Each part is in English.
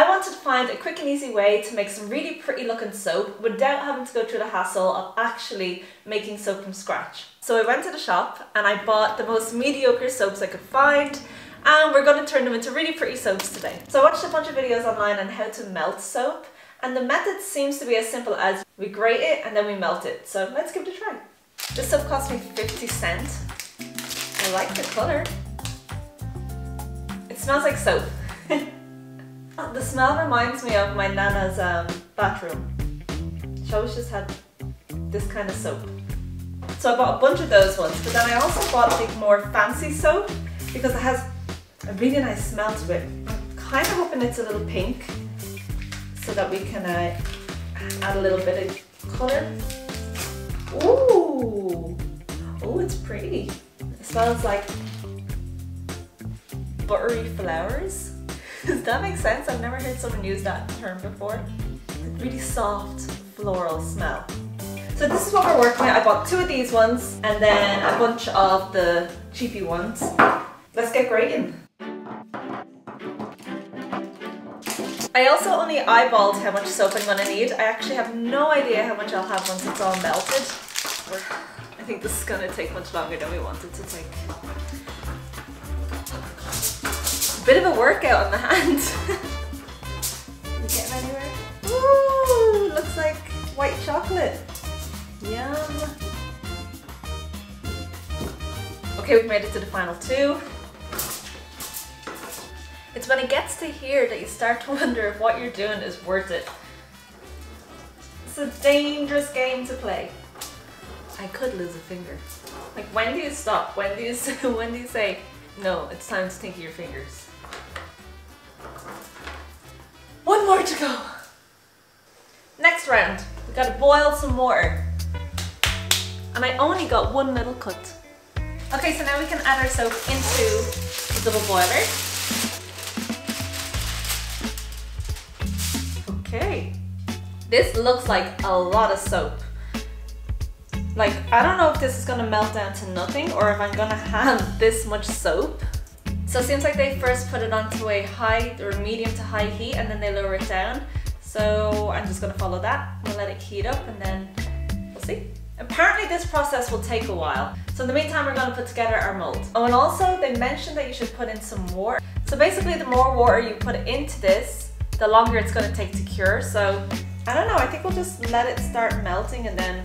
I wanted to find a quick and easy way to make some really pretty looking soap without having to go through the hassle of actually making soap from scratch. So I went to the shop and I bought the most mediocre soaps I could find and we're going to turn them into really pretty soaps today. So I watched a bunch of videos online on how to melt soap and the method seems to be as simple as we grate it and then we melt it. So let's give it a try. This soap cost me 50 cents. I like the colour. It smells like soap. the smell reminds me of my nana's um, bathroom. She always just had this kind of soap. So I bought a bunch of those ones, but then I also bought the more fancy soap because it has a really nice smell to it. I'm kind of hoping it's a little pink so that we can uh, add a little bit of colour. Ooh! Oh, it's pretty. It smells like buttery flowers. Does that make sense? I've never heard someone use that term before. Really soft floral smell. So this is what we're working with. I bought two of these ones and then a bunch of the cheapy ones. Let's get grating. I also only eyeballed how much soap I'm gonna need. I actually have no idea how much I'll have once it's all melted. I think this is gonna take much longer than we wanted to take. Bit of a workout on the hand. we getting anywhere? Ooh, looks like white chocolate. Yum. Okay, we've made it to the final two. It's when it gets to here that you start to wonder if what you're doing is worth it. It's a dangerous game to play. I could lose a finger. Like when do you stop? When do you when do you say, no, it's time to think of your fingers? More to go. Next round, we gotta boil some water. And I only got one little cut. Okay, so now we can add our soap into the double boiler. Okay. This looks like a lot of soap. Like, I don't know if this is gonna melt down to nothing or if I'm gonna have this much soap. So it seems like they first put it onto a high or medium to high heat and then they lower it down. So I'm just gonna follow that. We'll let it heat up and then we'll see. Apparently this process will take a while. So in the meantime, we're gonna put together our mold. Oh, and also they mentioned that you should put in some water. So basically the more water you put into this, the longer it's gonna take to cure. So I don't know, I think we'll just let it start melting and then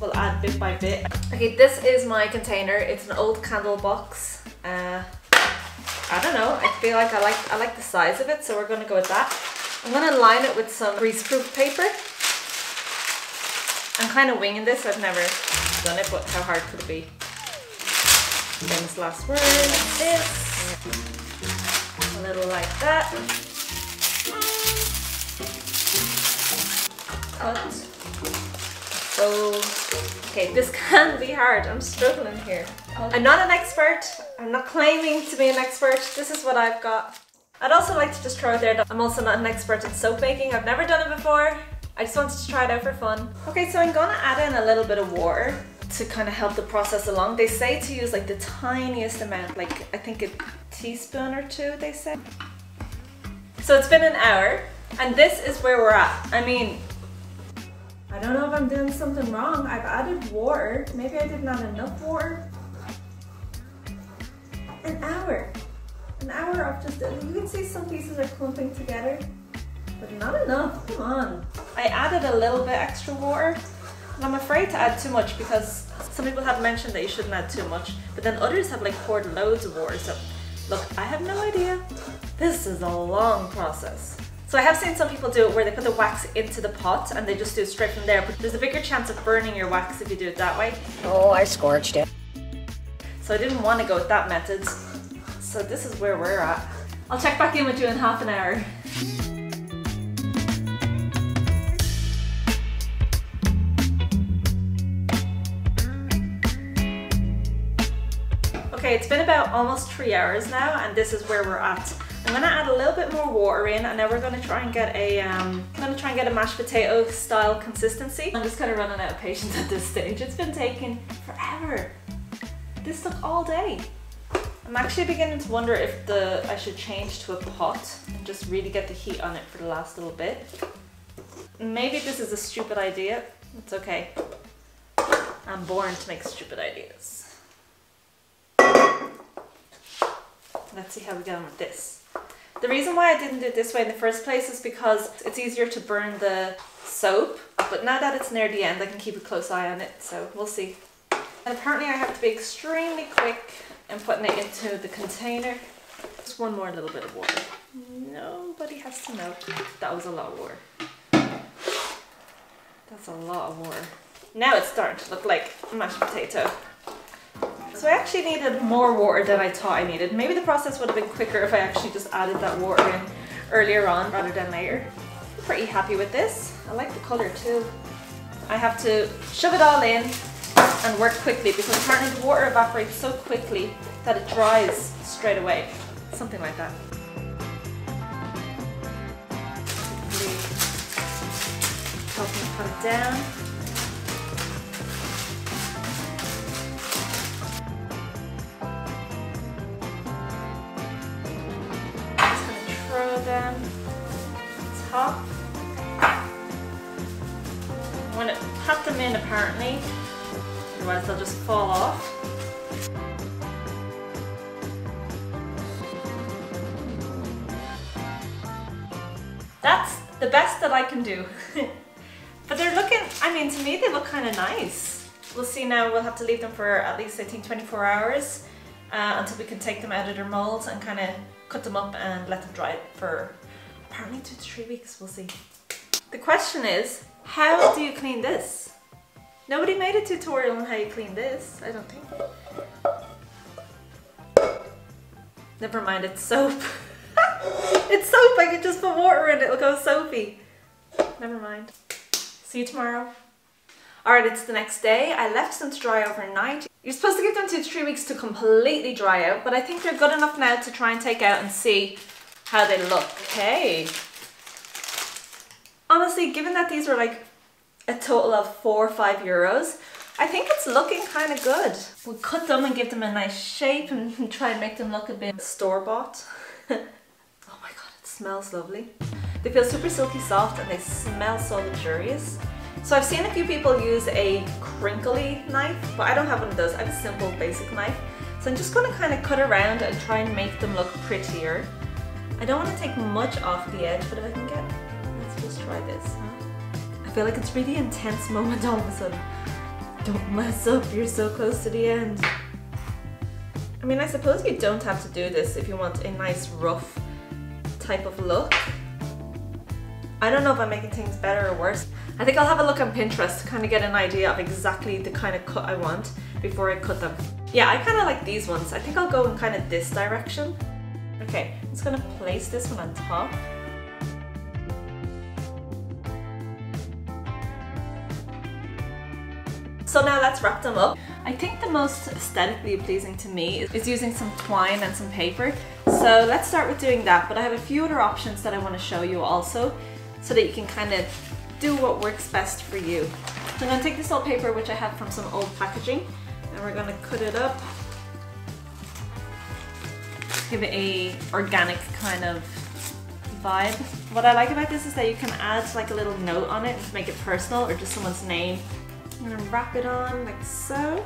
we'll add bit by bit. Okay, this is my container. It's an old candle box. Uh, I don't know, I feel like I like I like the size of it, so we're gonna go with that. I'm gonna line it with some greaseproof paper. I'm kind of winging this, I've never done it, but how hard could it be? Famous last word, this. A little like that. Cut. Fold. Okay, this can be hard. I'm struggling here. I'm not an expert. I'm not claiming to be an expert. This is what I've got. I'd also like to just throw out there that I'm also not an expert in soap making. I've never done it before. I just wanted to try it out for fun. Okay, so I'm gonna add in a little bit of water to kind of help the process along. They say to use like the tiniest amount, like I think a teaspoon or two, they say. So it's been an hour and this is where we're at. I mean, I don't know if I'm doing something wrong. I've added water. Maybe I didn't add enough water. An hour. An hour of just, you can see some pieces are clumping together, but not enough, come on. I added a little bit extra water, and I'm afraid to add too much because some people have mentioned that you shouldn't add too much, but then others have like poured loads of water, so look, I have no idea. This is a long process. So I have seen some people do it where they put the wax into the pot and they just do it straight from there, but there's a bigger chance of burning your wax if you do it that way. Oh, I scorched it. So I didn't want to go with that method. So this is where we're at. I'll check back in with you in half an hour. Okay, it's been about almost three hours now and this is where we're at. I'm gonna add a little bit more water in and now we're gonna try and get a, um, I'm gonna try and get a mashed potato style consistency. I'm just kind of running out of patience at this stage. It's been taking forever. This took all day. I'm actually beginning to wonder if the I should change to a pot and just really get the heat on it for the last little bit. Maybe this is a stupid idea. It's okay. I'm born to make stupid ideas. Let's see how we get on with this. The reason why I didn't do it this way in the first place is because it's easier to burn the soap, but now that it's near the end, I can keep a close eye on it, so we'll see. And apparently I have to be extremely quick in putting it into the container. Just one more little bit of water. Nobody has to know. That was a lot of water. That's a lot of water. Now it's starting to look like mashed potato. So I actually needed more water than I thought I needed. Maybe the process would have been quicker if I actually just added that water in earlier on rather than later. I'm pretty happy with this. I like the colour too. I have to shove it all in and work quickly because apparently the water evaporates so quickly that it dries straight away. Something like that. Put it down. Just gonna throw them top. I'm gonna pat them in apparently otherwise they'll just fall off. That's the best that I can do. but they're looking, I mean to me they look kind of nice. We'll see now, we'll have to leave them for at least I think 24 hours uh, until we can take them out of their molds and kind of cut them up and let them dry for apparently two to three weeks, we'll see. The question is, how do you clean this? Nobody made a tutorial on how you clean this, I don't think. Never mind, it's soap. it's soap, I can just put water in it, it'll go soapy. Never mind. See you tomorrow. Alright, it's the next day. I left them to dry overnight. You're supposed to give them two to three weeks to completely dry out, but I think they're good enough now to try and take out and see how they look. Okay. Honestly, given that these were like a total of four or five euros. I think it's looking kind of good. We'll cut them and give them a nice shape and try and make them look a bit store-bought. oh my god, it smells lovely. They feel super silky soft and they smell so luxurious. So I've seen a few people use a crinkly knife, but I don't have one of those. I have a simple basic knife. So I'm just going to kind of cut around and try and make them look prettier. I don't want to take much off the edge, but if I can get, let's just try this. Huh? Feel like it's really intense moment all of a sudden. Don't mess up, you're so close to the end. I mean, I suppose you don't have to do this if you want a nice rough type of look. I don't know if I'm making things better or worse. I think I'll have a look on Pinterest to kind of get an idea of exactly the kind of cut I want before I cut them. Yeah, I kind of like these ones. I think I'll go in kind of this direction. Okay, I'm just gonna place this one on top. So now let's wrap them up. I think the most aesthetically pleasing to me is using some twine and some paper. So let's start with doing that, but I have a few other options that I want to show you also so that you can kind of do what works best for you. So I'm going to take this old paper which I have from some old packaging and we're going to cut it up. Give it a organic kind of vibe. What I like about this is that you can add like a little note on it to make it personal or just someone's name I'm gonna wrap it on like so.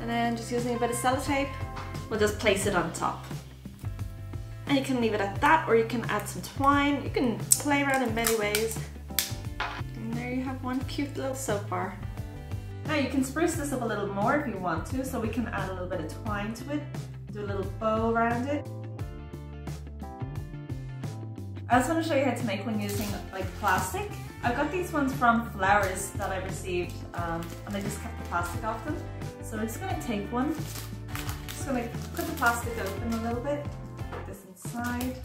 And then just using a bit of sellotape, we'll just place it on top. And you can leave it at that or you can add some twine. You can play around in many ways. And there you have one cute little soap bar. Now you can spruce this up a little more if you want to, so we can add a little bit of twine to it, do a little bow around it. I just want to show you how to make one using like plastic. I got these ones from flowers that I received um, and I just kept the plastic off them. So I'm just going to take one, just to cut the plastic open a little bit, put this inside.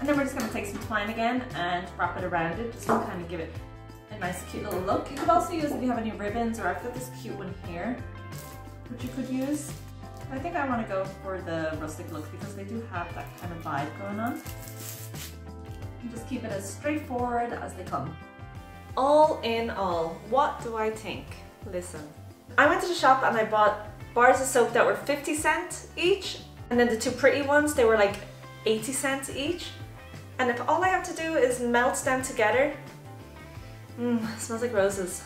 And then we're just going to take some twine again and wrap it around it just to kind of give it a nice cute little look. You could also use if you have any ribbons or I've got this cute one here which you could use. I think I want to go for the rustic look because they do have that kind of vibe going on just keep it as straightforward as they come. All in all, what do I think? Listen, I went to the shop and I bought bars of soap that were 50 cents each. And then the two pretty ones, they were like 80 cents each. And if all I have to do is melt them together, mmm, smells like roses.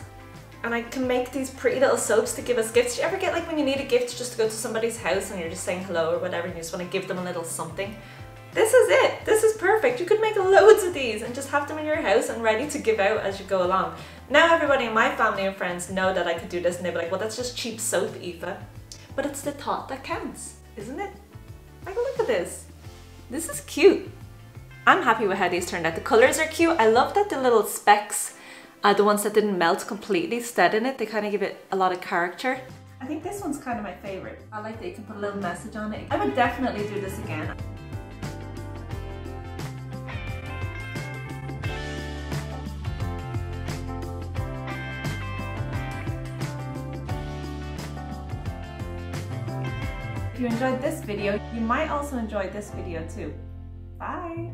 And I can make these pretty little soaps to give as gifts. Do you ever get like when you need a gift just to go to somebody's house and you're just saying hello or whatever and you just want to give them a little something? This is it. This is perfect. You could make loads of these and just have them in your house and ready to give out as you go along. Now everybody in my family and friends know that I could do this and they'll be like, well, that's just cheap soap, Eva. But it's the thought that counts, isn't it? Like, look at this. This is cute. I'm happy with how these turned out. The colors are cute. I love that the little specks, uh, the ones that didn't melt completely, stayed in it. They kind of give it a lot of character. I think this one's kind of my favorite. I like that you can put a little message on it. I would definitely do this again. If you enjoyed this video, you might also enjoy this video too. Bye!